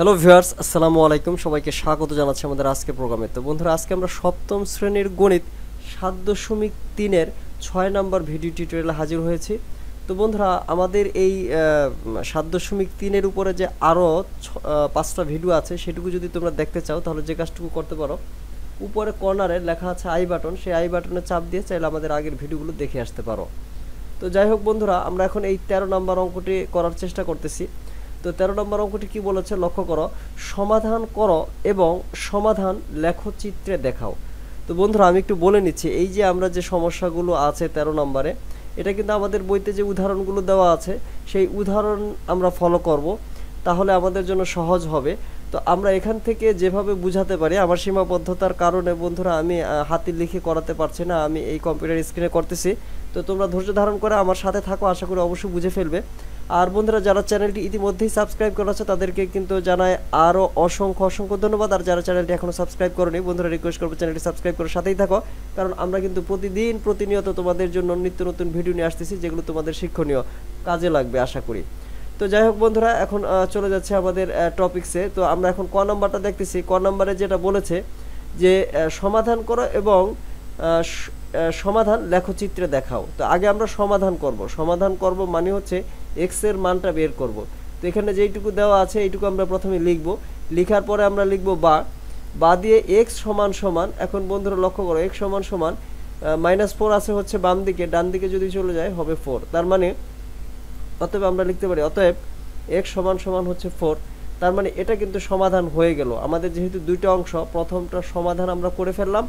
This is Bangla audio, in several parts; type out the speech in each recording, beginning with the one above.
হ্যালো ভিউয়ার্স আসসালামু আলাইকুম। সবাইকে স্বাগত জানাচ্ছি আমাদের আজকে প্রোগ্রামে। তো বন্ধুরা, আজকে আমরা সপ্তম শ্রেণির গণিত সাত দশমিক তিনের ছয় নম্বর ভিডিও টিউটোরিয়ালে হাজির হয়েছি। তো বন্ধুরা, আমাদের এই সাত দশমিক তিনের উপরে যে আরও পাঁচটা ভিডিও আছে, সেটুকু যদি তোমরা দেখতে চাও, তাহলে যে কাজটুকু করতে পারো, উপরে কর্নারে লেখা আছে আই বাটন। সেই আই বাটনে চাপ দিয়ে চাইলে আমাদের আগের ভিডিওগুলো দেখে আসতে পারো। তো যাই হোক বন্ধুরা, আমরা এখন এই তেরো নম্বর অঙ্কটি করার চেষ্টা করতেছি। তো তেরো নম্বর অঙ্কটি কি বলেছে? লক্ষ্য করো, সমাধান করো এবং সমাধান লেখচিত্রে দেখাও। তো বন্ধুরা, আমি একটু বলে নিচ্ছি, এই যে আমরা যে সমস্যাগুলো আছে তেরো নম্বরে, এটা কিন্তু আমাদের বইতে যে উদাহরণগুলো দেওয়া আছে, সেই উদাহরণ আমরা ফলো করব, তাহলে আমাদের জন্য সহজ হবে। তো আমরা এখান থেকে যেভাবে বুঝাতে পারি, আমার সীমাবদ্ধতার কারণে বন্ধুরা, আমি হাতে লিখে করাতে পারছি না, আমি এই কম্পিউটার স্ক্রিনে করতেছি। তো তোমরা ধৈর্য ধারণ করে আমার সাথে থাকো, আশা করি অবশ্যই বুঝে ফেলবে। আর বন্ধুরা, যারা চ্যানেলটি ইতিমধ্যেই সাবস্ক্রাইব করা আছে, তাদেরকে কিন্তু জানায় আরও অসংখ্য অসংখ্য ধন্যবাদ। আর যারা চ্যানেলটি এখনও সাবস্ক্রাইব করেনি, বন্ধুরা রিকোয়েস্ট করব চ্যানেলটি সাবস্ক্রাইব করে সাথেই থাকো। কারণ আমরা কিন্তু প্রতিদিন প্রতিনিয়ত তোমাদের জন্য নিত্য নতুন ভিডিও নিয়ে আসতেছি, যেগুলো তোমাদের শিক্ষণীয় কাজে লাগবে, আশা করি। তো যাই হোক বন্ধুরা, এখন চলে যাচ্ছে আমাদের টপিকসে তো আমরা এখন ক নাম্বারটা দেখতেছি। ক নাম্বারে যেটা বলেছে যে সমাধান করো এবং সমাধান লেখচিত্রে দেখাও। তো আগে আমরা সমাধান করব। সমাধান করব মানে হচ্ছে এক্সের মানটা বের করব। তো এখানে যেইটুকু দেওয়া আছে এইটুকু আমরা প্রথমে লিখব। লিখার পরে আমরা লিখব বা। বা দিয়ে এক্স সমান সমান, এখন বন্ধুরা লক্ষ্য করো এক্স সমান সমান মাইনাস ফোর আছে হচ্ছে বাম দিকে, ডান দিকে যদি চলে যায় হবে ফোর তার মানে অতএব আমরা লিখতে পারি, অতএব এক্স সমান সমান হচ্ছে ফোর তার মানে এটা কিন্তু সমাধান হয়ে গেল। আমাদের যেহেতু দুইটা অংশ, প্রথমটা সমাধান আমরা করে ফেললাম।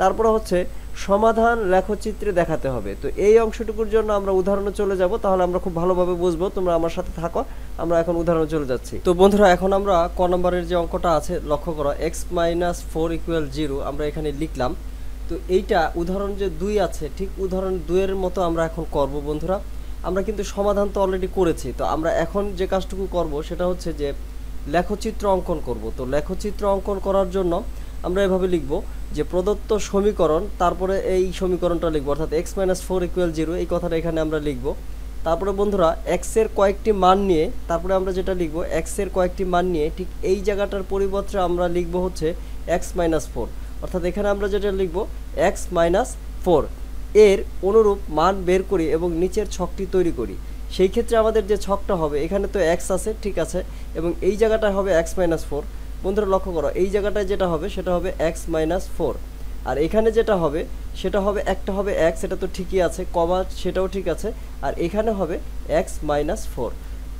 তারপরে হচ্ছে সমাধান লেখচিত্রে দেখাতে হবে। তো এই অংশটুকুর জন্য আমরা উদাহরণে চলে যাব, তাহলে আমরা খুব ভালোভাবে বুঝব। তোমরা আমার সাথে থাকো, আমরা এখন উদাহরণে চলে যাচ্ছি। তো বন্ধুরা, এখন আমরা ক নম্বরের যে অঙ্কটা আছে, লক্ষ্য করো x minus four equal zero আমরা এখানে লিখলাম। তো এইটা উদাহরণ যে দুই আছে, ঠিক উদাহরণ দুইয়ের মতো আমরা এখন করব বন্ধুরা। আমরা কিন্তু সমাধান তো অলরেডি করেছি। তো আমরা এখন যে কাজটুকু করব, সেটা হচ্ছে যে লেখচিত্র অঙ্কন করব। তো লেখচিত্র অঙ্কন করার জন্য আমরা এভাবে লিখব যে প্রদত্ত সমীকরণ, তারপরে এই সমীকরণটা লিখব, অর্থাৎ x minus four equal zero এই কথাটা এখানে আমরা লিখব। তারপরে বন্ধুরা এক্সের কয়েকটি মান নিয়ে, তারপরে আমরা যেটা লিখব এক্সের কয়েকটি মান নিয়ে, ঠিক এই জায়গাটার পরিবর্তে আমরা লিখব হচ্ছে এক্স মাইনাস ফোর অর্থাৎ এখানে আমরা যেটা লিখব এক্স মাইনাস ফোর এর অনুরূপ মান বের করি এবং নিচের ছকটি তৈরি করি। সেই ক্ষেত্রে আমাদের যে ছকটা হবে, এখানে তো এক্স আছে, ঠিক আছে, এবং এই জায়গাটা হবে এক্স মাইনাস ফোর বন্ধুরা লক্ষ্য করো, এই জায়গাটায় যেটা হবে সেটা হবে এক্স মাইনাস ফোর আর এখানে যেটা হবে, সেটা হবে, একটা হবে এক্স এটা তো ঠিকই আছে, কমা সেটাও ঠিক আছে। আর এখানে হবে এক্স মাইনাস ফোর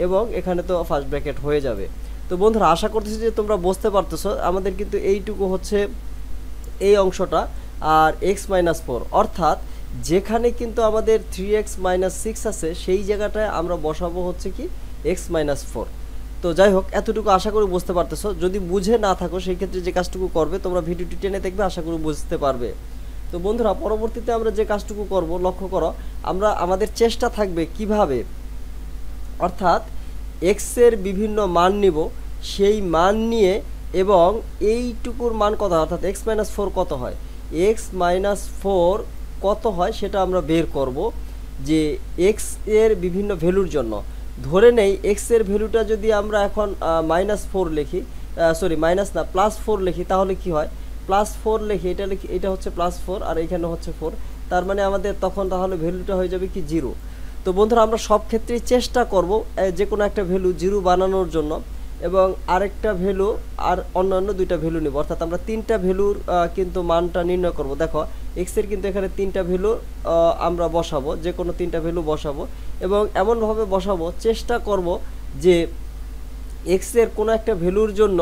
এবং এখানে তো ফার্স্ট ব্র্যাকেট হয়ে যাবে। তো বন্ধুরা, আশা করতেছি যে তোমরা বুঝতে পারতেছো, আমাদের কিন্তু এইটুকু হচ্ছে এই অংশটা, আর এক্স মাইনাস ফোর অর্থাৎ যেখানে কিন্তু আমাদের থ্রি এক্স মাইনাস সিক্স আছে, সেই জায়গাটায় আমরা বসাবো হচ্ছে কি এক্স মাইনাস ফোর তো যাই হোক, এতটুকু আশা করি বুঝতে পারতেছো। যদি বুঝে না থাকো, সেই ক্ষেত্রে যে কাজটুকু করবে, তোমরা ভিডিওটি টেনে দেখবে, আশা করি বুঝতে পারবে। তো বন্ধুরা, পরবর্তীতে আমরা যে কাজটুকু করব, লক্ষ্য করো, আমরা, আমাদের চেষ্টা থাকবে কীভাবে? অর্থাৎ এক্সের বিভিন্ন মান নিব। সেই মান নিয়ে এবং এইটুকুর মান কত হয়? অর্থাৎ এক্স মাইনাস ফোর কত হয়? এক্স মাইনাস ফোর কত হয়? সেটা আমরা বের করব। যে এক্সের বিভিন্ন ভ্যালুর জন্য। ধরে নেই এক্সের ভ্যালুটা যদি আমরা এখন মাইনাস ফোর লিখি সরি মাইনাস না প্লাস ফোর লিখি, তাহলে কি হয়? প্লাস ফোর লিখি, এটা লিখি, এটা হচ্ছে প্লাস ফোর আর এখানে হচ্ছে ফোর তার মানে আমাদের তখন তাহলে ভ্যালুটা হয়ে যাবে কি জিরো তো বন্ধুরা, আমরা সব ক্ষেত্রেই চেষ্টা করব যে কোনো একটা ভ্যালু জিরো বানানোর জন্য। এবং আরেকটা ভ্যালু আর অন্যান্য দুইটা ভ্যালু নেব। অর্থাৎ আমরা তিনটা ভ্যালুর কিন্তু মানটা নির্ণয় করব। দেখো এক্সের কিন্তু এখানে তিনটা ভ্যালু আমরা বসাবো যে কোনো তিনটা ভ্যালু বসাবো এবং এমনভাবে বসাবো, চেষ্টা করব যে এক্সের কোনো একটা ভ্যালুর জন্য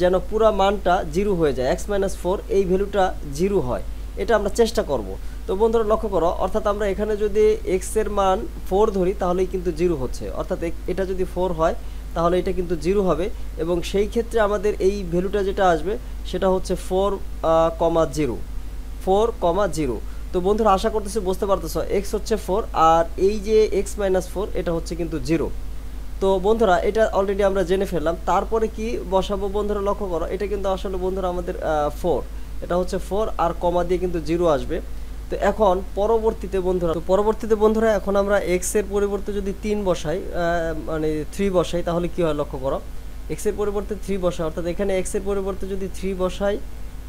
যেন পুরো মানটা জিরো হয়ে যায় এক্স মাইনাস ফোর এই ভ্যালুটা জিরো হয়। এটা আমরা চেষ্টা করব। তো বন্ধুরা, লক্ষ্য করো, অর্থাৎ আমরা এখানে যদি এক্সের মান ফোর ধরি, তাহলেই কিন্তু জিরো হচ্ছে। অর্থাৎ এটা যদি ফোর হয় তাহলে এটা কিন্তু জিরো হবে। এবং সেই ক্ষেত্রে আমাদের এই ভ্যালুটা যেটা আসবে, সেটা হচ্ছে four comma zero four comma zero তো বন্ধুরা, আশা করতেছি বুঝতে পারতেছো। এক্স হচ্ছে ফোর আর এই যে এক্স মাইনাস ফোর এটা হচ্ছে কিন্তু জিরো তো বন্ধুরা, এটা অলরেডি আমরা জেনে ফেললাম। তারপরে কি বসাবো বন্ধুরা, লক্ষ্য করো, এটা কিন্তু আসলে বন্ধুরা আমাদের ফোর এটা হচ্ছে ফোর আর কমা দিয়ে কিন্তু জিরো আসবে। তো এখন পরবর্তীতে বন্ধুরা পরবর্তীতে বন্ধুরা এখন আমরা এক্সের পরিবর্তে যদি তিন বসাই মানে থ্রি বসাই, তাহলে কি হয় লক্ষ্য করো? এক্সের পরিবর্তে থ্রি বসাই, অর্থাৎ এখানে এক্সের পরিবর্তে যদি থ্রি বসাই,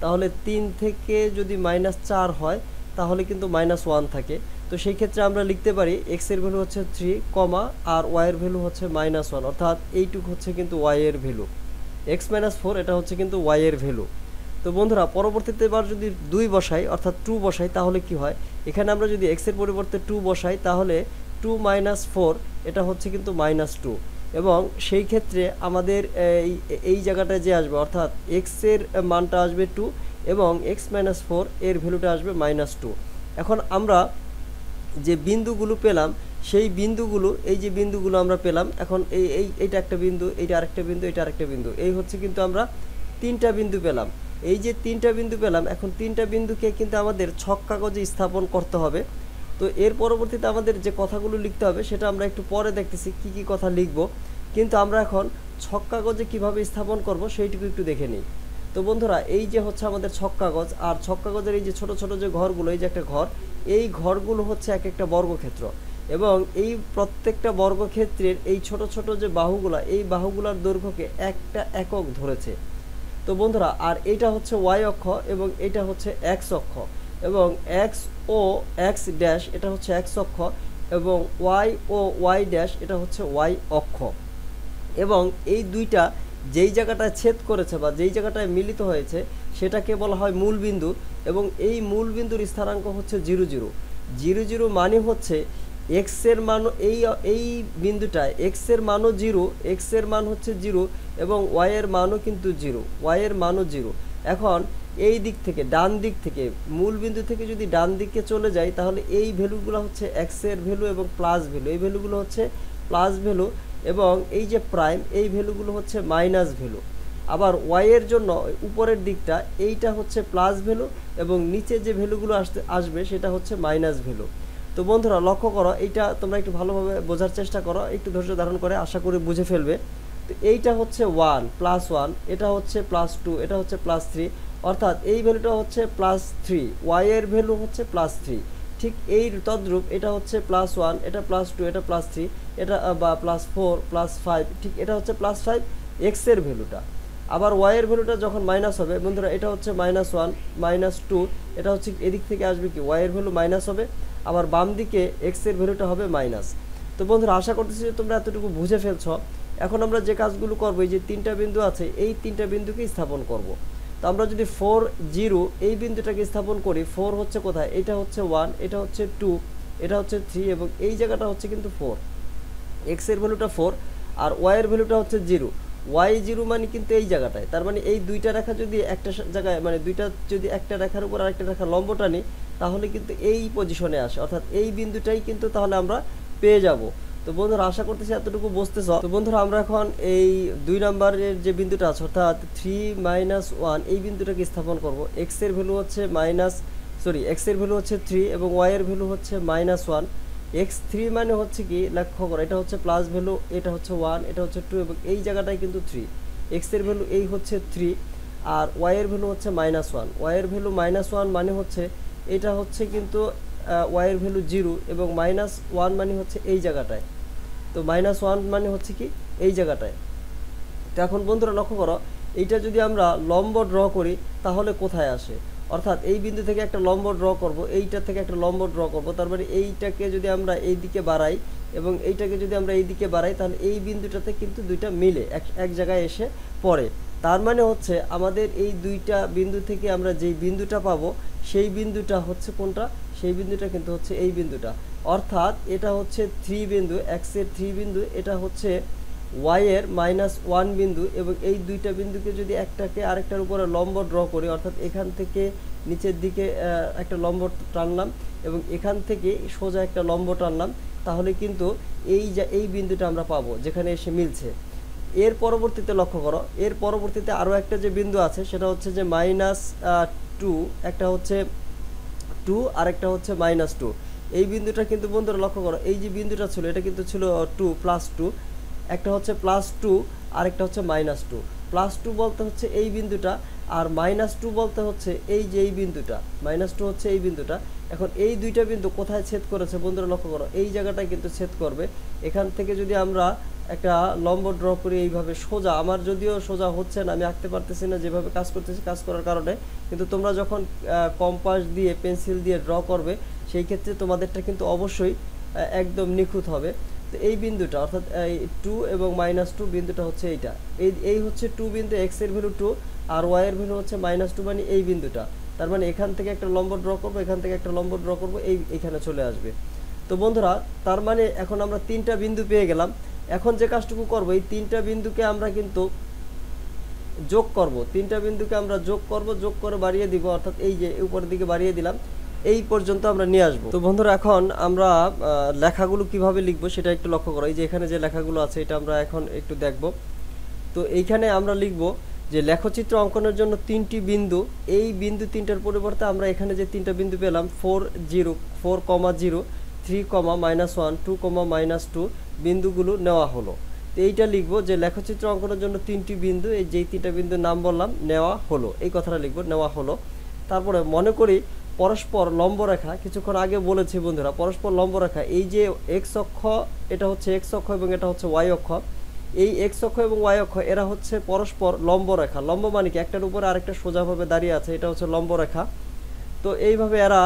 তাহলে তিন থেকে যদি মাইনাস চার হয়, তাহলে কিন্তু মাইনাস ওয়ান থাকে। তো সেই ক্ষেত্রে আমরা লিখতে পারি এক্সের ভ্যালু হচ্ছে থ্রি কমা আর ওয়াই এর ভ্যালু হচ্ছে মাইনাস ওয়ান অর্থাৎ এইটুক হচ্ছে কিন্তু ওয়াই এর ভ্যালু এক্স মাইনাস ফোর এটা হচ্ছে কিন্তু ওয়াই এর ভ্যালু তো বন্ধুরা, পরবর্তীতে এবার যদি দুই বসাই, অর্থাৎ টু বসাই, তাহলে কি হয়? এখানে আমরা যদি এক্সের পরিবর্তে টু বসাই, তাহলে টু মাইনাস ফোর এটা হচ্ছে কিন্তু মাইনাস টু এবং সেই ক্ষেত্রে আমাদের এই এই জায়গাটায় যে আসবে, অর্থাৎ এক্সের মানটা আসবে টু এবং এক্স মাইনাস ফোর এর ভ্যালুটা আসবে মাইনাস টু এখন আমরা যে বিন্দুগুলো পেলাম, সেই বিন্দুগুলো, এই যে বিন্দুগুলো আমরা পেলাম, এখন এই এই, এইটা একটা বিন্দু, এইটা আরেকটা বিন্দু এটা আরেকটা বিন্দু, এই হচ্ছে কিন্তু আমরা তিনটা বিন্দু পেলাম। এই যে তিনটা বিন্দু পেলাম, এখন তিনটা বিন্দুকে কিন্তু আমাদের ছক কাগজে স্থাপন করতে হবে। তো এর পরবর্তীতে আমাদের যে কথাগুলো লিখতে হবে, সেটা আমরা একটু পরে দেখতেছি কি কি কথা লিখব। কিন্তু আমরা এখন ছক কাগজে কীভাবে স্থাপন করব, সেইটুকু একটু দেখে নিই। তো বন্ধুরা, এই যে হচ্ছে আমাদের ছক কাগজ আর ছক কাগজের এই যে ছোট ছোট যে ঘরগুলো, এই যে একটা ঘর, এই ঘরগুলো হচ্ছে এক একটা বর্গক্ষেত্র। এবং এই প্রত্যেকটা বর্গক্ষেত্রের এই ছোট ছোট যে বাহুগুলা, এই বাহুগুলার দৈর্ঘ্যকে একটা একক ধরেছে। তো বন্ধুরা, আর এটা হচ্ছে ওয়াই অক্ষ এবং এটা হচ্ছে এক্স অক্ষ এবং এক্স ও এক্স ড্যাশ এটা হচ্ছে এক্স অক্ষ এবং ওয়াই ও ওয়াই ড্যাশ এটা হচ্ছে ওয়াই অক্ষ। এবং এই দুইটা যেই জায়গাটায় ছেদ করেছে বা যেই জায়গাটায় মিলিত হয়েছে সেটাকে বলা হয় মূল বিন্দু এবং এই মূল বিন্দুর স্থানাঙ্ক হচ্ছে জিরো জিরো। জিরো জিরো মানে হচ্ছে এক্সের মানও এই এই বিন্দুটায় এক্সের মানও জিরো এক্সের মান হচ্ছে জিরো এবং ওয়াইয়ের মানও কিন্তু জিরো ওয়াইয়ের মানও জিরো এখন এই দিক থেকে, ডান দিক থেকে, মূল বিন্দু থেকে যদি ডান দিকে চলে যাই, তাহলে এই ভ্যালুগুলো হচ্ছে এক্সের ভ্যালু এবং প্লাস ভ্যালু। এই ভ্যালুগুলো হচ্ছে প্লাস ভ্যালু এবং এই যে প্রাইম, এই ভ্যালুগুলো হচ্ছে মাইনাস ভ্যালু। আবার ওয়াইয়ের জন্য উপরের দিকটা, এইটা হচ্ছে প্লাস ভ্যালু এবং নিচে যে ভ্যালুগুলো আসতে আসবে, সেটা হচ্ছে মাইনাস ভ্যালু। তো বন্ধুরা, লক্ষ্য করো, এইটা তোমরা একটু ভালোভাবে বোঝার চেষ্টা করো, একটু ধৈর্য ধারণ করে আশা করি বুঝে ফেলবে। তো এইটা হচ্ছে ওয়ান প্লাস ওয়ান এটা হচ্ছে প্লাস টু এটা হচ্ছে প্লাস থ্রি অর্থাৎ এই ভ্যালুটা হচ্ছে প্লাস থ্রি ওয়াইয়ের ভ্যালু হচ্ছে প্লাস থ্রি ঠিক এই তদ্রূপ এটা হচ্ছে প্লাস ওয়ান এটা প্লাস টু এটা প্লাস থ্রি এটা বা প্লাস ফোর প্লাস ফাইভ ঠিক এটা হচ্ছে প্লাস ফাইভ এক্সের ভ্যালুটা আবার ওয়াইয়ের ভ্যালুটা যখন মাইনাস হবে, বন্ধুরা, এটা হচ্ছে মাইনাস ওয়ান মাইনাস টু এটা হচ্ছে এদিক থেকে আসবে কি? ওয়াইয়ের ভ্যালু মাইনাস হবে। আবার বাম দিকে এক্সের ভ্যালুটা হবে মাইনাস। তো বন্ধুরা, আশা করতেছি যে তোমরা এতটুকু বুঝে ফেলছ। এখন আমরা যে কাজগুলো করব, এই যে তিনটা বিন্দু আছে, এই তিনটা বিন্দুকে স্থাপন করব। তো আমরা যদি ফোর জিরো এই বিন্দুটাকে স্থাপন করি ফোর হচ্ছে কোথায়? এটা হচ্ছে ওয়ান এটা হচ্ছে টু এটা হচ্ছে থ্রি এবং এই জায়গাটা হচ্ছে কিন্তু ফোর এক্সের ভ্যালুটা ফোর আর ওয়াইয়ের ভ্যালুটা হচ্ছে জিরো ওয়াই জিরো মানে কিন্তু এই জায়গাটায়। তার মানে এই দুইটা রেখা যদি একটা জায়গায় মানে দুইটা যদি একটা রেখার উপর আরেকটা রেখা লম্ব টানি তাহলে কিন্তু এই পজিশনে আসে। অর্থাৎ এই বিন্দুটাই কিন্তু তাহলে আমরা পেয়ে যাব। তো বন্ধুরা, আশা করতেছি এতটুকু বুঝতেছ। তো বন্ধুরা, আমরা এখন এই দুই নাম্বারের যে বিন্দুটা আছে, অর্থাৎ থ্রি মাইনাস ওয়ান এই বিন্দুটাকে স্থাপন করব। এক্সের ভ্যালু হচ্ছে মাইনাস সরি এক্সের ভ্যালু হচ্ছে থ্রি এবং ওয়াই এর ভ্যালু হচ্ছে মাইনাস ওয়ান এক্স থ্রি মানে হচ্ছে কি? লক্ষ্য করো, এটা হচ্ছে প্লাস ভ্যালু এটা হচ্ছে ওয়ান এটা হচ্ছে টু এবং এই জায়গাটায় কিন্তু থ্রি এক্সের ভ্যালু এই হচ্ছে থ্রি আর ওয়াই এর ভ্যালু হচ্ছে মাইনাস ওয়ান ওয়াই এর ভ্যালু মাইনাস ওয়ান মানে হচ্ছে এটা হচ্ছে কিন্তু ওয়াই এর ভ্যালু জিরো এবং মাইনাস ওয়ান মানে হচ্ছে এই জায়গাটায়। তো মাইনাস ওয়ান মানে হচ্ছে কি? এই জায়গাটায়। তো এখন বন্ধুরা লক্ষ্য করো, এইটা যদি আমরা লম্ব ড্র করি, তাহলে কোথায় আসে? অর্থাৎ এই বিন্দু থেকে একটা লম্ব ড্র করব, এইটা থেকে একটা লম্ব ড্র করব, তার মানে এইটাকে যদি আমরা এই দিকে বাড়াই এবং এইটাকে যদি আমরা এই দিকে বাড়াই, তাহলে এই বিন্দুটাতে কিন্তু দুইটা মিলে, এক এক জায়গায় এসে পড়ে। তার মানে হচ্ছে আমাদের এই দুইটা বিন্দু থেকে আমরা যেই বিন্দুটা পাবো, সেই বিন্দুটা হচ্ছে কোনটা? সেই বিন্দুটা কিন্তু হচ্ছে এই বিন্দুটা। অর্থাৎ এটা হচ্ছে থ্রি বিন্দু এক্সের থ্রি বিন্দু, এটা হচ্ছে ওয়াইয়ের মাইনাস ওয়ান বিন্দু এবং এই দুইটা বিন্দুকে যদি একটাকে আরেকটার উপরে লম্ব ড্র করি, অর্থাৎ এখান থেকে নিচের দিকে একটা লম্ব টানলাম এবং এখান থেকে সোজা একটা লম্ব টানলাম, তাহলে কিন্তু এই যা, এই বিন্দুটা আমরা পাবো, যেখানে এসে মিলছে। এর পরবর্তীতে লক্ষ্য করো, এর পরবর্তীতে আরও একটা যে বিন্দু আছে সেটা হচ্ছে যে মাইনাস টু, একটা হচ্ছে টু আর একটা হচ্ছে মাইনাস টু। এই বিন্দুটা কিন্তু বন্ধুরা লক্ষ্য করো, এই যে বিন্দুটা ছিল, এটা কিন্তু ছিল টু প্লাস টু, একটা হচ্ছে প্লাস টু আর একটা হচ্ছে মাইনাস টু। প্লাস টু বলতে হচ্ছে এই বিন্দুটা, আর মাইনাস টু বলতে হচ্ছে এই যে এই বিন্দুটা, মাইনাস টু হচ্ছে এই বিন্দুটা। এখন এই দুইটা বিন্দু কোথায় ছেদ করেছে বন্ধুরা লক্ষ্য করো, এই জায়গাটায় কিন্তু ছেদ করবে। এখান থেকে যদি আমরা একটা লম্ব ড্র করি এইভাবে সোজা। আমার যদিও সোজা হচ্ছে না, আমি আঁকতে পারতেছি না যেভাবে কাজ করতেছি কাজ করার কারণে। কিন্তু তোমরা যখন কম্পাস দিয়ে পেন্সিল দিয়ে ড্র করবে, সেই ক্ষেত্রে তোমাদেরটা কিন্তু অবশ্যই একদম নিখুঁত হবে। তো এই বিন্দুটা, অর্থাৎ এই টু এবং মাইনাস টু বিন্দুটা হচ্ছে এইটা। এই এই হচ্ছে টু বিন্দু এক্সের ভ্যালু টু আর ওয়াই এর ভ্যালু হচ্ছে মাইনাস টু মানে এই বিন্দুটা। তার মানে এখান থেকে একটা লম্ব ড্র করব, এখান থেকে একটা লম্ব ড্র করব, এই, এখানে চলে আসবে। তো বন্ধুরা, তার মানে এখন আমরা তিনটা বিন্দু পেয়ে গেলাম। এখন যে কাজটুকু করব, এই তিনটা বিন্দুকে আমরা কিন্তু যোগ করব। তিনটা বিন্দুকে আমরা যোগ করব, যোগ করে বাড়িয়ে দিব, অর্থাৎ এই যে উপরের দিকে বাড়িয়ে দিলাম, এই পর্যন্ত আমরা নিয়ে আসব। তো বন্ধুরা, এখন আমরা লেখাগুলো কীভাবে লিখব সেটা একটু লক্ষ্য করো। এই যে এখানে যে লেখাগুলো আছে, এটা আমরা এখন একটু দেখব। তো এইখানে আমরা লিখব যে লেখচিত্র অঙ্কনের জন্য তিনটি বিন্দু, এই বিন্দু তিনটার পরিবর্তে আমরা এখানে যে তিনটা বিন্দু পেলাম four zero four comma zero three comma minus one two comma minus two বিন্দুগুলো নেওয়া হলো। তো এইটা লিখব যে লেখচিত্র অঙ্কনের জন্য তিনটি বিন্দু, এই যেই তিনটা বিন্দুর নাম বললাম, নেওয়া হলো। এই কথাটা লিখব, নেওয়া হলো। তারপরে মনে করি পরস্পর লম্ব রেখা কিছুক্ষণ আগে বলেছি বন্ধুরা, পরস্পর লম্ব রেখা এই যে এক্স অক্ষ, এটা হচ্ছে এক্স অক্ষ এবং এটা হচ্ছে ওয়াই অক্ষ, এই এক্স অক্ষ এবং ওয়াই অক্ষ, এরা হচ্ছে পরস্পর লম্ব রেখা লম্ব মানে কি? একটার উপরে আরেকটা সোজাভাবে দাঁড়িয়ে আছে, এটা হচ্ছে লম্ব রেখা তো এইভাবে এরা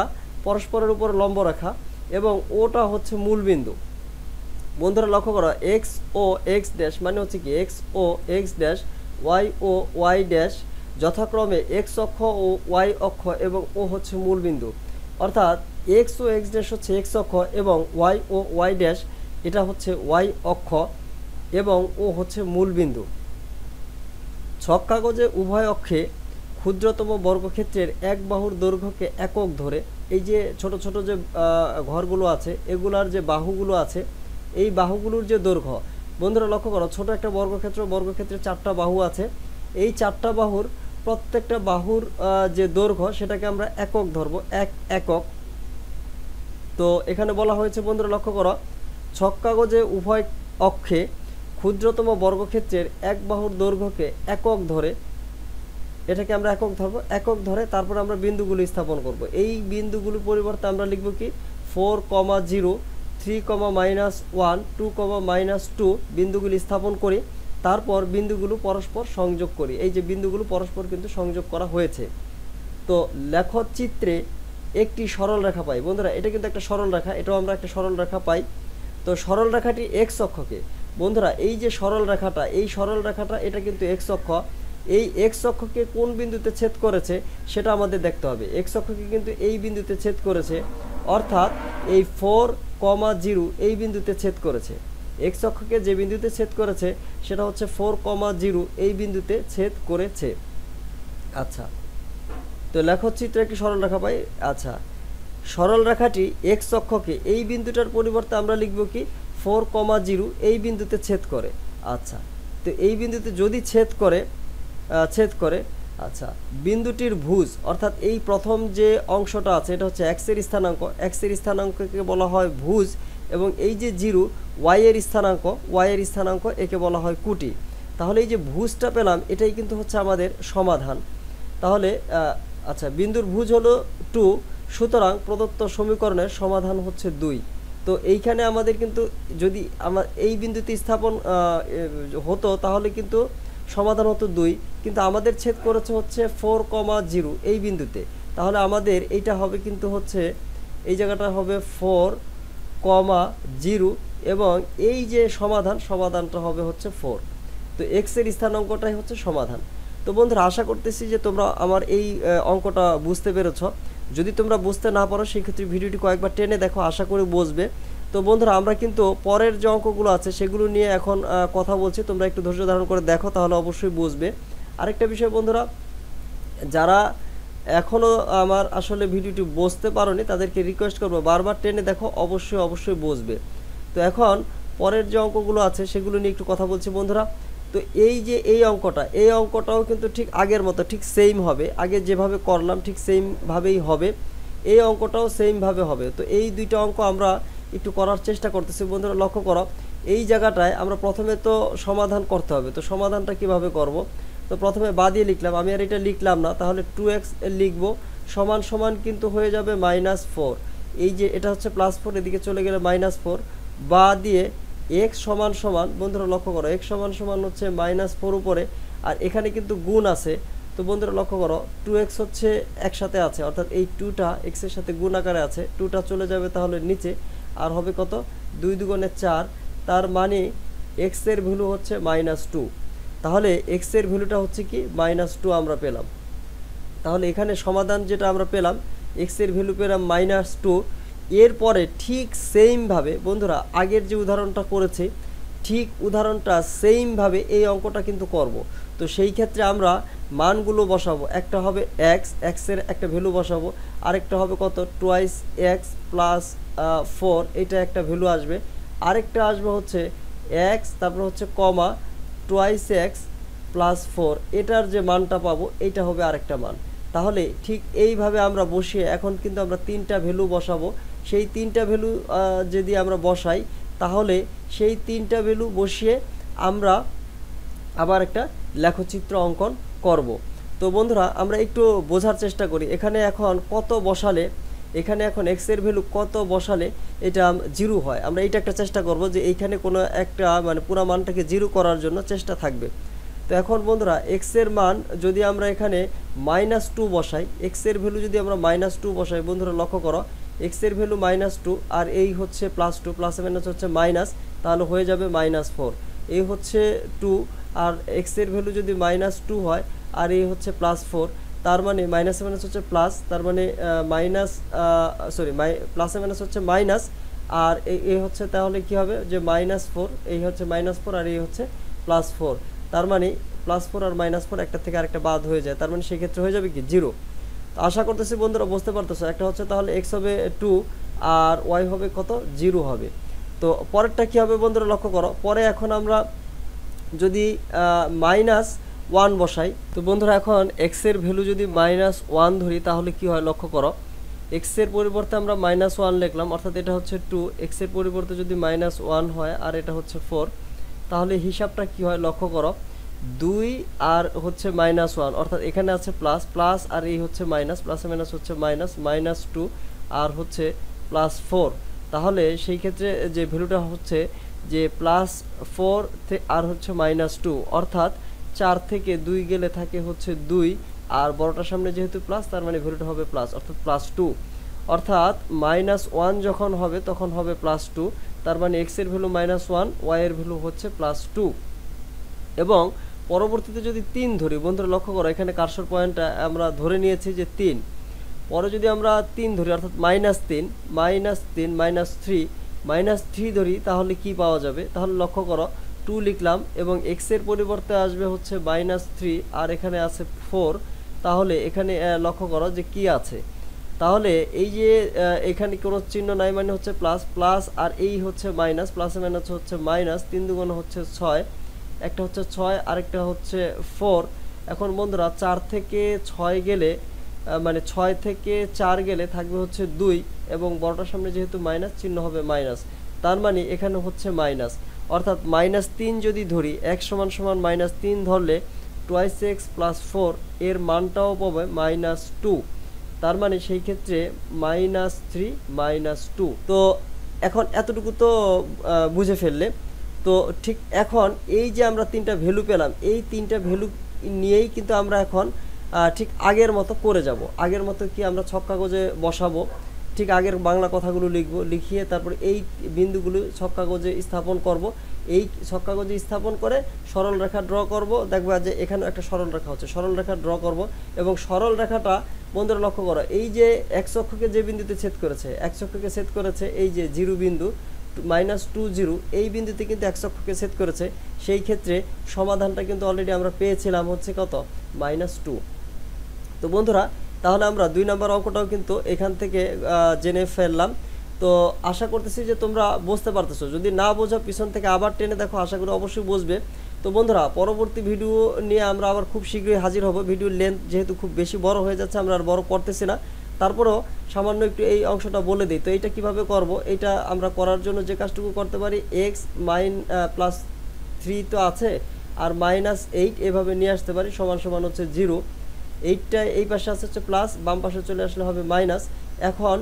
পরস্পরের উপর লম্ব রেখা এবং ওটা হচ্ছে মূল বিন্দু। বন্ধুরা লক্ষ্য করো এক্স ও এক্স ড্যাশ মানে হচ্ছে কি এক্স ও এক্স ড্যাশ ওয়াই ও ওয়াই ড্যাশ যথাক্রমে এক্স অক্ষ ও ওয়াই অক্ষ এবং ও হচ্ছে মূল বিন্দু। অর্থাৎ এক্স ও এক্স ড্যাশ হচ্ছে এক্স অক্ষ এবং ওয়াই ও ওয়াই ড্যাশ এটা হচ্ছে ওয়াই অক্ষ এবং ও হচ্ছে মূল বিন্দু। ছক কাগজে উভয় অক্ষে ক্ষুদ্রতম বর্গক্ষেত্রের এক বাহুর দৈর্ঘ্যকে একক ধরে, এই যে ছোট ছোট যে ঘরগুলো আছে, এগুলার যে বাহুগুলো আছে এই বাহুগুলোর যে দৈর্ঘ্য, বন্ধুরা লক্ষ্য করো, ছোট একটা বর্গক্ষেত্র বর্গক্ষেত্রে চারটা বাহু আছে। এই চারটা বাহুর প্রত্যেকটা বাহুর যে দৈর্ঘ্য, সেটাকে আমরা একক ধরবো, এক একক। তো এখানে বলা হয়েছে, বন্ধুরা লক্ষ্য করো, ছক কাগজে উভয় অক্ষে ক্ষুদ্রতম বর্গক্ষেত্রের এক বাহুর দৈর্ঘ্যকে একক ধরে, এটাকে আমরা একক ধরবো, একক ধরে তারপর আমরা বিন্দুগুলো স্থাপন করব। এই বিন্দুগুলোর পরিবর্তে আমরা লিখব কি? Four comma zero three comma minus one two comma minus two বিন্দুগুলি স্থাপন করি, তারপর বিন্দুগুলো পরস্পর সংযোগ করি। এই যে বিন্দুগুলো পরস্পর কিন্তু সংযোগ করা হয়েছে। তো লেখচিত্রে একটি সরল রেখা পাই। বন্ধুরা, এটা কিন্তু একটা সরল রেখা, এটাও আমরা একটা সরল রেখা পাই। তো সরল রেখাটি এক্স অক্ষকে। বন্ধুরা, এই যে সরল রেখাটা, এই সরল রেখাটা, এটা কিন্তু এক্স অক্ষ। এই এক্স অক্ষকে কোন বিন্দুতে ছেদ করেছে, সেটা আমাদের দেখতে হবে। এক্স অক্ষকে কিন্তু এই বিন্দুতে ছেদ করেছে। অর্থাৎ এই ফোর কমা জিরো এই বিন্দুতে ছেদ করেছে। এক্স অক্ষকে যে বিন্দুতে ছেদ করেছে, সেটা হচ্ছে ফোর কমা জিরো এই বিন্দুতে ছেদ করেছে। আচ্ছা তো লেখচিত্রে একটি সরল রেখা পাই। আচ্ছা সরল রেখাটি এক্স অক্ষকে এই বিন্দুটার পরিবর্তে আমরা লিখব কি? ফোর কমা জিরো এই বিন্দুতে ছেদ করে। আচ্ছা তো এই বিন্দুতে যদি ছেদ করে ছেদ করে আচ্ছা বিন্দুটির ভুজ, অর্থাৎ এই প্রথম যে অংশটা আছে, এটা হচ্ছে এক্সের স্থানাঙ্ক। এক্সের স্থানাঙ্ককে বলা হয় ভুজ এবং এই যে জিরো ওয়াইয়ের স্থানাঙ্ক ওয়াইয়ের স্থানাঙ্ক একে বলা হয় কুটি। তাহলে এই যে ভুজটা পেলাম, এটাই কিন্তু হচ্ছে আমাদের সমাধান। তাহলে আচ্ছা বিন্দুর ভুজ হলো টু, সুতরাং প্রদত্ত সমীকরণের সমাধান হচ্ছে দুই। তো এইখানে আমাদের কিন্তু যদি আমার এই বিন্দুতে স্থাপন হতো, তাহলে কিন্তু সমাধান হতো দুই, কিন্তু আমাদের ছেদ করেছে হচ্ছে ফোর কমা জিরো এই বিন্দুতে। তাহলে আমাদের এইটা হবে কিন্তু হচ্ছে, এই জায়গাটা হবে ফোর কমা জিরো এবং এই যে সমাধান, সমাধানটা হবে হচ্ছে ফোর তো এক্সের স্থানাঙ্কটাই হচ্ছে সমাধান। তো বন্ধুরা, আশা করতেছি যে তোমরা আমার এই অঙ্কটা বুঝতে পেরেছ। যদি তোমরা বুঝতে না পারো সেক্ষেত্রে ভিডিওটি কয়েকবার টেনে দেখো, আশা করি বুঝবে। তো বন্ধুরা, আমরা কিন্তু পরের যে অঙ্কগুলো আছে সেগুলো নিয়ে এখন কথা বলছি। তোমরা একটু ধৈর্য ধারণ করে দেখো, তাহলে অবশ্যই বুঝবে। আরেকটা বিষয় বন্ধুরা, যারা এখনও আমার আসলে ভিডিওটি বুঝতে পারোনি, তাদেরকে রিকোয়েস্ট করব, বারবার টেনে দেখো, অবশ্যই অবশ্যই বুঝবে। তো এখন পরের যে অঙ্কগুলো আছে সেগুলো নিয়ে একটু কথা বলছি বন্ধুরা। তো এই যে এই অঙ্কটা, এই অঙ্কটাও কিন্তু ঠিক আগের মতো, ঠিক সেম হবে। আগে যেভাবে করলাম ঠিক সেমভাবেই হবে। এই অঙ্কটাও সেমভাবে হবে। তো এই দুইটা অঙ্ক আমরা একটু করার চেষ্টা করতেছি। বন্ধুরা, লক্ষ্য করো, এই জায়গাটায় আমরা প্রথমে তো সমাধান করতে হবে। তো সমাধানটা কীভাবে করব? তো প্রথমে বা দিয়ে লিখলাম। আমি আর এটা লিখলাম না, তাহলে টু এক্স লিখব। সমান সমান কিন্তু হয়ে যাবে মাইনাস ফোর এই যে এটা হচ্ছে প্লাস ফোর এদিকে চলে গেলে মাইনাস ফোর বা দিয়ে এক্স সমান সমান, বন্ধুরা লক্ষ্য করো এক্স সমান সমান হচ্ছে মাইনাস ফোর উপরে, আর এখানে কিন্তু গুণ আছে। তো বন্ধুরা লক্ষ্য করো টু এক্স হচ্ছে একসাথে আছে, অর্থাৎ এই টুটা এক্সের সাথে গুণ আকারে আছে। টুটা চলে যাবে তাহলে নিচে। আর হবে কত? দুই দুগুণে চার, তার মানে এক্সের ভ্যালু হচ্ছে মাইনাস টু তাহলে এক্সের ভ্যালুটা হচ্ছে কি? মাইনাস টু আমরা পেলাম। তাহলে এখানে সমাধান যেটা আমরা পেলাম এক্সের ভ্যালু পেলাম মাইনাস টু এরপরে ঠিক সেমভাবে বন্ধুরা, আগের যে উদাহরণটা করেছি, ঠিক উদাহরণটা সেমভাবে এই অঙ্কটা কিন্তু করব। তো সেই ক্ষেত্রে আমরা মানগুলো বসাবো। একটা হবে এক্স এক্সের একটা ভ্যালু বসাবো। আরেকটা হবে কত? টোয়াইস এক্স প্লাস ফোর এটা একটা ভ্যালু আসবে। আরেকটা আসবে হচ্ছে এক্স তারপর হচ্ছে comma twice x plus four এটার যে মানটা পাবো, এটা হবে আরেকটা মান। তাহলে ঠিক এইভাবে আমরা বসিয়ে এখন কিন্তু আমরা তিনটা ভ্যালু বসাবো। সেই তিনটা ভ্যালু যদি আমরা বসাই, তাহলে সেই তিনটা ভ্যালু বসিয়ে আমরা আবার একটা লেখচিত্র অঙ্কন করব। তো বন্ধুরা, আমরা একটু বোঝার চেষ্টা করি, এখানে এখন কত বসালে, এখানে এখন এক্সের ভ্যালু কত বসালে এটা জিরো হয়। আমরা এইটা একটা চেষ্টা করব যে এইখানে কোনো একটা মানে পুরো মানটাকে জিরো করার জন্য চেষ্টা থাকবে। তো এখন বন্ধুরা এক্সের মান যদি আমরা এখানে মাইনাস টু বসাই এক্সের ভ্যালু যদি আমরা মাইনাস টু বসাই, বন্ধুরা লক্ষ্য করো এক্সের ভ্যালু মাইনাস টু আর এই হচ্ছে প্লাস টু প্লাস মাইনাস হচ্ছে মাইনাস তাহলে হয়ে যাবে মাইনাস ফোর এই হচ্ছে টু আর এক্সের ভ্যালু যদি মাইনাস টু হয়, আর এই হচ্ছে প্লাস ফোর তার মানে মাইনাস মাইনাস হচ্ছে প্লাস তার মানে মাইনাস সরি মাই প্লাস মাইনাস হচ্ছে মাইনাস আর এই হচ্ছে তাহলে কি হবে? যে মাইনাস ফোর এই হচ্ছে মাইনাস ফোর আর এই হচ্ছে প্লাস ফোর তার মানে প্লাস ফোর আর মাইনাস ফোর একটা থেকে আরেকটা বাদ হয়ে যায়, তার মানে সেক্ষেত্রে হয়ে যাবে কি? জিরো তো আশা করতেছি বন্ধুরা বুঝতে পারতেছো, একটা হচ্ছে তাহলে এক্স হবে টু আর ওয়াই হবে কত? জিরো হবে। তো পরেরটা কি হবে বন্ধুরা লক্ষ্য করো, পরে এখন আমরা যদি মাইনাস ওয়ান বসাই, তো বন্ধুরা এখন এক্সের ভ্যালু যদি মাইনাস ওয়ান ধরি, তাহলে কি হয় লক্ষ্য করো এক্সের পরিবর্তে আমরা মাইনাস ওয়ান লিখলাম, অর্থাৎ এটা হচ্ছে টু এক্সের পরিবর্তে যদি মাইনাস ওয়ান হয়, আর এটা হচ্ছে ফোর তাহলে হিসাবটা কি হয় লক্ষ্য করো, দুই আর হচ্ছে মাইনাস ওয়ান অর্থাৎ এখানে আছে প্লাস প্লাস আর এই হচ্ছে মাইনাস প্লাস মাইনাস হচ্ছে মাইনাস মাইনাস টু আর হচ্ছে প্লাস ফোর তাহলে সেই ক্ষেত্রে যে ভ্যালুটা হচ্ছে যে প্লাস ফোর আর হচ্ছে মাইনাস টু অর্থাৎ চার থেকে দুই গেলে থাকে হচ্ছে দুই, আর বড়টার সামনে যেহেতু প্লাস তার মানে ভ্যালুটা হবে প্লাস অর্থাৎ প্লাস টু অর্থাৎ মাইনাস ওয়ান যখন হবে, তখন হবে প্লাস টু তার মানে এক্সের ভ্যালু মাইনাস ওয়ান ওয়াইয়ের ভ্যালু হচ্ছে প্লাস টু এবং পরবর্তীতে যদি তিন ধরি, বন্ধুরা লক্ষ্য করো, এখানে কারশর পয়েন্টটা আমরা ধরে নিয়েছি যে তিন। পরে যদি আমরা তিন ধরি, অর্থাৎ মাইনাস তিন মাইনাস তিন মাইনাস থ্রি মাইনাস থ্রি ধরি, তাহলে কি পাওয়া যাবে? তাহলে লক্ষ্য করো টু লিখলাম এবং এক্সের পরিবর্তে আসবে হচ্ছে মাইনাস থ্রি, আর এখানে আছে ফোর তাহলে এখানে লক্ষ্য করো যে কি আছে। তাহলে এই যে এখানে কোনো চিহ্ন নাই মানে হচ্ছে প্লাস প্লাস আর এই হচ্ছে মাইনাস প্লাস মাইনাস হচ্ছে মাইনাস তিন দুগুণ হচ্ছে ছয়, একটা হচ্ছে ছয়, আরেকটা হচ্ছে ফোর এখন বন্ধুরা, চার থেকে ছয় গেলে মানে ছয় থেকে চার গেলে থাকবে হচ্ছে দুই এবং বড়টার সামনে যেহেতু মাইনাস, চিহ্ন হবে মাইনাস। তার মানে এখানে হচ্ছে মাইনাস। অর্থাৎ মাইনাস তিন যদি ধরি, এক সমান সমান মাইনাস তিন ধরলে টোয়াইস এক্স প্লাস ফোর এর মানটাও পাবে মাইনাস টু তার মানে সেই ক্ষেত্রে মাইনাস থ্রি মাইনাস টু তো এখন এতটুকু তো বুঝে ফেললে। তো ঠিক এখন এই যে আমরা তিনটা ভ্যালু পেলাম, এই তিনটা ভ্যালু নিয়েই কিন্তু আমরা এখন ঠিক আগের মতো করে যাব। আগের মতো কি আমরা ছক কাগজে বসাবো? ঠিক আগের বাংলা কথাগুলো লিখব, লিখিয়ে তারপর এই বিন্দুগুলো ছক কাগজে স্থাপন করব। এই ছক কাগজে স্থাপন করে সরল রেখা ড্র করব। দেখবা যে এখানে একটা সরল রেখা হচ্ছে। সরল রেখা ড্র করব এবং সরল রেখাটা বন্ধুরা লক্ষ্য করো, এই যে এক চক্ষকে যে বিন্দুতে ছেদ করেছে, এক চক্ষকে ছেদ করেছে এই যে জিরো বিন্দু, মাইনাস টু জিরো, এই বিন্দুতে কিন্তু এক চক্ষকে সেট করেছে। সেই ক্ষেত্রে সমাধানটা কিন্তু অলরেডি আমরা পেয়েছিলাম হচ্ছে কত? Minus two. তো বন্ধুরা, তাহলে আমরা দুই নম্বর অঙ্কটাও কিন্তু এখান থেকে জেনে ফেললাম। তো আশা করতেছি যে তোমরা বুঝতে পারতেছো। যদি না বোঝা, পিছন থেকে আবার টেনে দেখো, আশা করি অবশ্যই বুঝবে। তো বন্ধুরা, পরবর্তী ভিডিও নিয়ে আমরা আবার খুব শীঘ্রই হাজির হব। ভিডিওর লেন্থ যেহেতু খুব বেশি বড় হয়ে যাচ্ছে, আমরা আর বড় করতেছি না। তারপরেও সামান্য একটু এই অংশটা বলে দিই। তো এটা কীভাবে করব? এটা আমরা করার জন্য যে কাজটুকু করতে পারি এক্স মাইন প্লাস থ্রি তো আছে, আর মাইনাস এইট এভাবে নিয়ে আসতে পারি, সমান সমান হচ্ছে জিরো এইটটা এই পাশে আসছে হচ্ছে প্লাস বাম পাশে চলে আসলে হবে মাইনাস এখন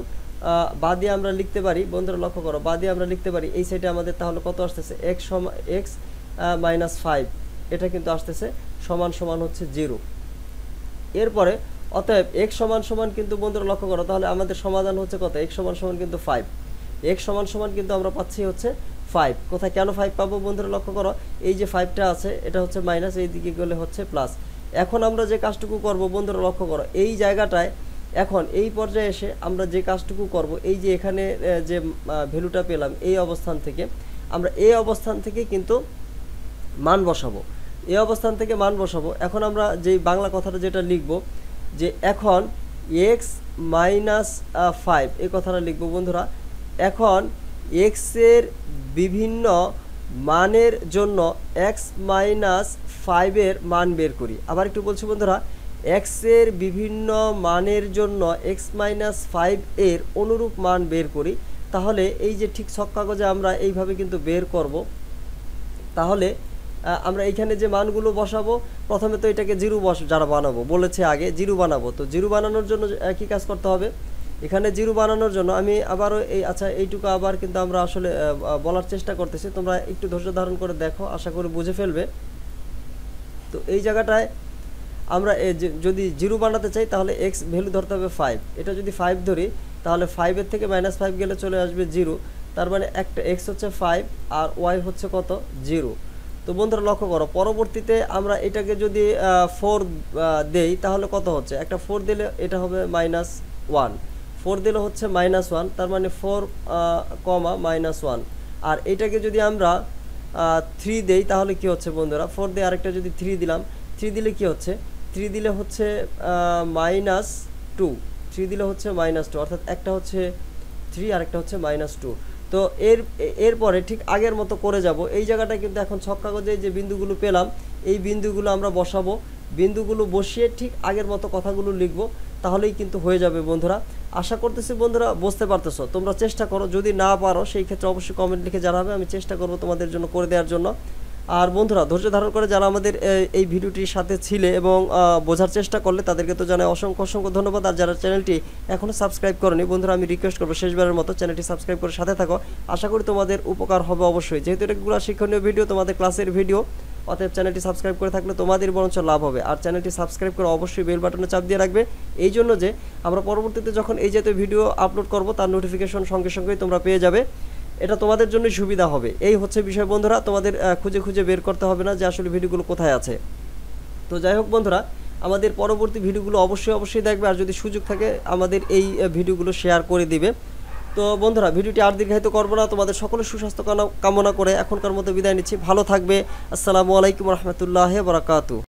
আহ, বা আমরা লিখতে পারি বন্ধুরা লক্ষ্য করো বা দিয়ে আমরা লিখতে পারি এই সাইডে আমাদের তাহলে কত আসতেছে? এক্স সমান এক্স মাইনাস ফাইভ এটা কিন্তু আসতেছে সমান সমান হচ্ছে জিরো এরপরে অতএব এক সমান সমান কিন্তু বন্ধুরা লক্ষ্য করো তাহলে আমাদের সমাধান হচ্ছে কত? এক সমান সমান কিন্তু ফাইভ এক সমান সমান কিন্তু আমরা পাচ্ছি হচ্ছে ফাইভ কোথায় কেন ফাইভ পাবো বন্ধুরা লক্ষ্য করো? এই যে ফাইভটা আছে এটা হচ্ছে মাইনাস এই দিকে গেলে হচ্ছে প্লাস এখন আমরা যে কাজটুকু করব, বন্ধুরা লক্ষ্য করো, এই জায়গাটায় এখন এই পর্যায়ে এসে আমরা যে কাজটুকু করব, এই যে এখানে যে ভ্যালুটা পেলাম এই অবস্থান থেকে, আমরা এই অবস্থান থেকে কিন্তু মান বসাবো। এই অবস্থান থেকে মান বসাবো। এখন আমরা যেই বাংলা কথাটা যেটা লিখব, যে এখন এক্স মাইনাস ফাইভ এই কথাটা লিখব বন্ধুরা, এখন এক্সের বিভিন্ন মানের জন্য এক্স মাইনাস ফাইভের মান বের করি। আবার একটু বলছি বন্ধুরা এক্সের বিভিন্ন মানের জন্য এক্স মাইনাস ফাইভ এর অনুরূপ মান বের করি, তাহলে এই যে ঠিক ছক কাগজে আমরা এইভাবে কিন্তু বের করব। তাহলে আমরা এইখানে যে মানগুলো বসাবো, প্রথমে তো এটাকে জিরো বস, যারা বানাবো, বলেছে আগে জিরো বানাবো। তো জিরো বানানোর জন্য কি কাজ করতে হবে। এখানে জিরো বানানোর জন্য আমি আবারও এই আচ্ছা এইটুকু আবার কিন্তু আমরা আসলে বলার চেষ্টা করতেছি। তোমরা একটু ধৈর্য ধারণ করে দেখো, আশা করি বুঝে ফেলবে। তো এই জায়গাটায় আমরা যদি জিরো বানাতে চাই, তাহলে এক্স ভ্যালু ধরতে হবে ফাইভ এটা যদি ফাইভ ধরি, তাহলে ফাইভের থেকে মাইনাস ফাইভ গেলে চলে আসবে জিরো তার মানে একটা এক্স হচ্ছে ফাইভ আর ওয়াই হচ্ছে কত? জিরো তো বন্ধুরা, লক্ষ্য করো, পরবর্তীতে আমরা এটাকে যদি ফোর দেই, তাহলে কত হচ্ছে? একটা ফোর দিলে এটা হবে মাইনাস ওয়ান ফোর দিলে হচ্ছে মাইনাস ওয়ান তার মানে ফোর কমা মাইনাস ওয়ান আর এটাকে যদি আমরা থ্রি দেই, তাহলে কি হচ্ছে বন্ধুরা? ফোর দিয়ে আরেকটা যদি থ্রি দিলাম থ্রি দিলে কি হচ্ছে? থ্রি দিলে হচ্ছে মাইনাস টু থ্রি দিলে হচ্ছে মাইনাস টু অর্থাৎ একটা হচ্ছে থ্রি আরেকটা হচ্ছে মাইনাস টু তো এর, এরপরে ঠিক আগের মতো করে যাব। এই জায়গাটায় কিন্তু এখন ছক কাগজে যে বিন্দুগুলো পেলাম, এই বিন্দুগুলো আমরা বসাবো। বিন্দুগুলো বসিয়ে ঠিক আগের মতো কথাগুলো লিখব। তাহলেই কিন্তু হয়ে যাবে বন্ধুরা। আশা করতেছি বন্ধুরা বুঝতে পারতেছো। তোমরা চেষ্টা করো, যদি না পারো, সেই ক্ষেত্রে অবশ্যই কমেন্ট লিখে জানাবে। আমি চেষ্টা করব তোমাদের জন্য করে দেওয়ার জন্য। আর বন্ধুরা, ধৈর্য ধারণ করে যারা আমাদের এই ভিডিওটির সাথে ছিলে এবং বোঝার চেষ্টা করলে তাদেরকে তো জানাই অসংখ্য অসংখ্য ধন্যবাদ। আর যারা চ্যানেলটি এখনও সাবস্ক্রাইব করেনি, বন্ধুরা, আমি রিকোয়েস্ট করব শেষবারের মতো চ্যানেলটি সাবস্ক্রাইব করে সাথে থাকো। আশা করি তোমাদের উপকার হবে অবশ্যই। যেহেতু এটাগুলো শিক্ষণীয় ভিডিও, তোমাদের ক্লাসের ভিডিও অতএব চ্যানেলটি সাবস্ক্রাইব করে থাকলে তোমাদের বরঞ্চ লাভ হবে। আর চ্যানেলটি সাবস্ক্রাইব করে অবশ্যই বেল বাটনে চাপ দিয়ে রাখবে। এই জন্য যে আমরা পরবর্তীতে যখন এই জাতীয় ভিডিও আপলোড করব, তার নোটিফিকেশন সঙ্গে সঙ্গেই তোমরা পেয়ে যাবে। এটা তোমাদের জন্যই সুবিধা হবে। এই হচ্ছে বিষয় বন্ধুরা, তোমাদের খুঁজে খুঁজে বের করতে হবে না যে আসলে ভিডিওগুলো কোথায় আছে। তো যাই হোক বন্ধুরা, আমাদের পরবর্তী ভিডিওগুলো অবশ্যই অবশ্যই দেখবে। আর যদি সুযোগ থাকে, আমাদের এই ভিডিওগুলো শেয়ার করে দিবে। তো বন্ধুরা, ভিডিওটি আর দীর্ঘায়িত করব না। তোমাদের সকলের সুস্বাস্থ্য কামনা- করে এখনকার মতো বিদায় নিচ্ছি। ভালো থাকবে। আসসালামু আলাইকুম রহমতুল্লাহ বারাকাতু